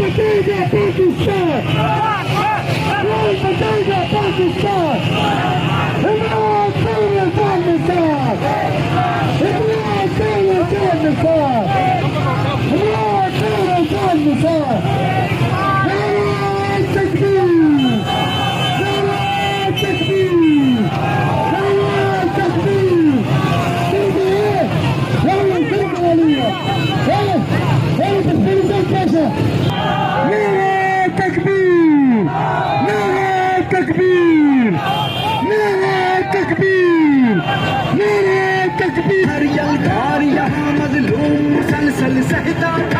Patricia, Pakistan! Roll Patricia, Pakistan! Imran Senior Pakistan! Imran Senior Pakistan! تكبير يا القارية مظلوم مسلسل سهدان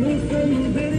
listen to me.